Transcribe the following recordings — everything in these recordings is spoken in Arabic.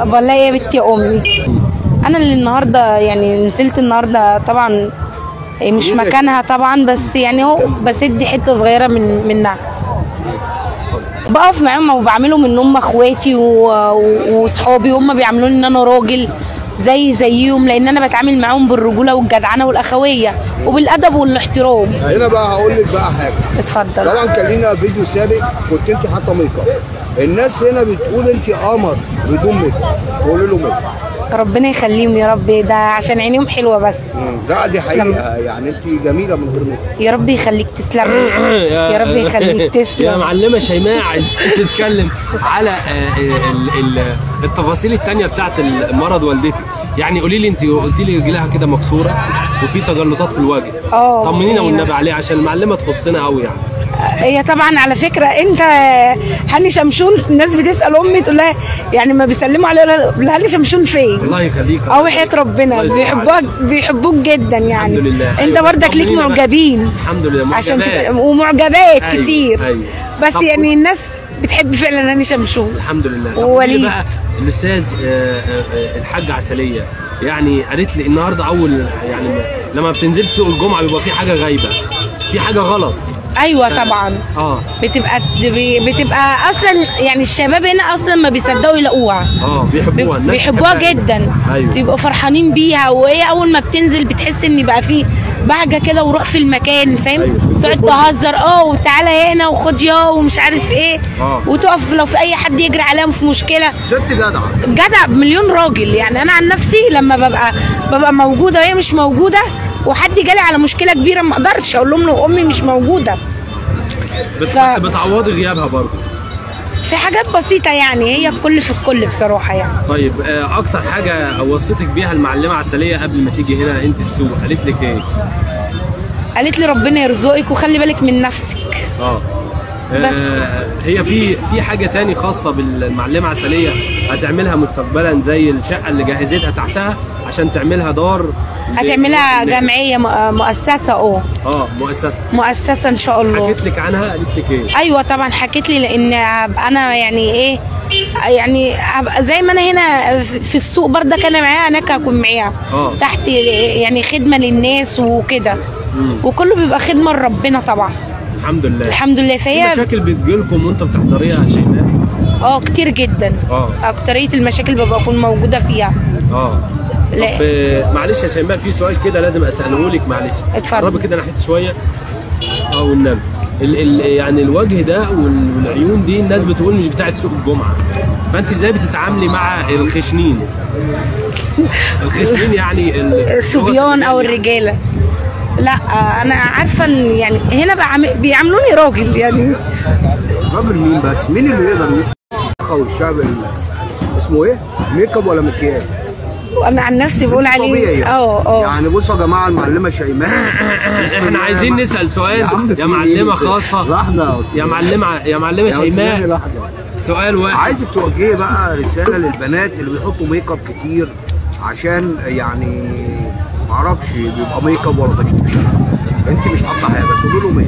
والله يا بنتي أمي. أنا اللي النهارده يعني نزلت النهارده طبعا مش مكانها طبعا بس يعني هو بسد حتة صغيرة من منها. بقف معاهم وبعملهم إن هم أخواتي وصحابي وهم بيعاملوني إن أنا راجل. زي زيهم لأن أنا بتعامل معاهم بالرجولة والجدعنة والأخوية وبالأدب والاحترام. هنا بقى هقول لك بقى حاجة. اتفضل. طبعا كان لينا فيديو سابق كنت أنت حاطة make up. الناس هنا بتقول أنت قمر بدون make up. قولوا له make up. ربنا يخليهم يا رب ده عشان عينيهم حلوة بس. لا دي حقيقة. يعني أنت جميلة من غير make up. يا رب يخليك تسلم. يا رب يخليك يا تسلم. معلمة شيماء عايز تتكلم على آه، ال- ال- التفاصيل التانية بتاعت مرض والدتك يعني قولي لي انت قلت لي رجلها كده مكسورة وفي تجلطات في الوجه آه طمنينا. والنبي عليه عشان المعلمة تخصنا قوي يعني هي طبعا على فكرة انت هاني شمشون الناس بتسأل أمي تقول لها يعني ما بيسلموا عليها هاني شمشون فين؟ الله يخليك آه وحياه ربنا بيحبوك بيحبوك جدا يعني الحمد لله. انت أيوة، بس برضك ليك. معجبين الحمد لله عشان معجبات. تت... ومعجبات أيوة، كتير أيوة. بس يعني الناس بتحب فعلا هاني شمشون الحمد لله. ووليد. الأستاذ آه، آه، آه، الحاجة عسلية يعني قالت لي النهارده أول يعني لما بتنزلش سوق الجمعة بيبقى في حاجة غايبة في حاجة غلط. أيوه طبعا. آه. بتبقى بتبقى أصلا يعني الشباب هنا أصلا ما بيصدقوا يلاقوها. آه بيحبوها الناس بيحبوها جدا. أيوه. بيبقوا فرحانين بيها وهي أول ما بتنزل بتحس إن بقى في بهجه كده وروح في المكان فاهم أيوة. تقعد تهزر آه وتعالى هنا وخد يا ومش عارف إيه آه. وتقف لو في أي حد يجري عليهم في مشكلة ست جدعه جدع مليون راجل يعني أنا عن نفسي لما ببقى ببقى موجودة وهي مش موجودة وحد جالي على مشكلة كبيرة ما أقدرش أقول لهم أمي مش موجودة. ف- بتعوضي غيابها برضه في حاجات بسيطة يعني هي الكل في الكل بصراحة يعني. طيب آه، أكتر حاجة وصيتك بيها المعلمة عسلية قبل ما تيجي هنا أنت السوق قالت لك إيه؟ قالت لي ربنا يرزقك وخلي بالك من نفسك. آه. آه، هي في في حاجة تاني خاصة بالمعلمة عسلية هتعملها مستقبلا زي الشقة اللي جهزتها تحتها عشان تعملها دار. هتعملها جمعية م- مؤسسة آه آه مؤسسة. مؤسسة إن شاء الله. حكيت لك عنها؟ قالت لك إيه؟ أيوه طبعا حكيت لي لأن أنا يعني إيه يعني زي ما أنا هنا في السوق برضك أنا معاها هناك هكون معاها. آه. تحت يعني خدمة للناس وكده. وكله بيبقى خدمة لربنا طبعا. الحمد لله. الحمد لله فهي مشاكل بتجيلكم وأنت بتحضريها يا شيماء آه كتير جدا. آه. أكترية المشاكل ببقى أكون موجودة فيها. آه. لا. طب آه، معلش يا شيماء في سؤال كده لازم أسأله لك معلش. اتفضل. قربي كده ناحية شوية. آه والنبي. ال ال يعني الوجه ده وال- والعيون دي الناس بتقول مش بتاعت سوق الجمعة. فأنت إزاي بتتعاملي مع الخشنين؟ الخشنين يعني ال- الصبيان أو الرجالة. لا أنا عارفة إن يعني هنا بيعاملوني راجل يعني. راجل مين بس؟ مين اللي يقدر يدخل الشعب ال- اسمه إيه؟ make up ولا مكياج وأنا عن نفسي بقول عليه. يعني. أه أه. يعني بصوا يا جماعة المعلمة شيماء إحنا عايزين نسأل سؤال. يا معلمة إيه؟ خاصة. لحظة يا أستاذ. يا معلمة يا معلمة شيماء سؤال واحد. عايزك توجهي بقى رسالة للبنات اللي بيحطوا make up كتير عشان يعني معرفش بيبقى make up ولا تشطيب أنت مش حاطه حاجة تقولوا لهم إيه؟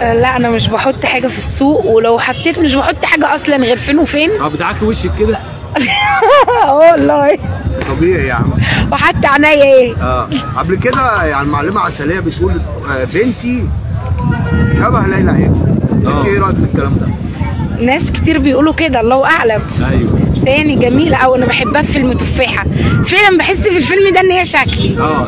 آه، لا أنا مش بحط حاجة في السوق ولو حطيت مش بحط حاجة أصلا غير فين وفين. آه بتعكي وشك كده. آه والله. طبيعي يعني وحتى عينيا إيه؟ آه. قبل كده يعني المعلمة عسلية بتقول آه، بنتي شبه ليلى آه. أنت إيه رأيك في الكلام ده؟ ناس كتير بيقولوا كده الله أعلم. أيوه. بس يعني جميلة أو أنا بحبها في فيلم تفاحة. فعلا بحس في الفيلم ده إن هي شكلي آه.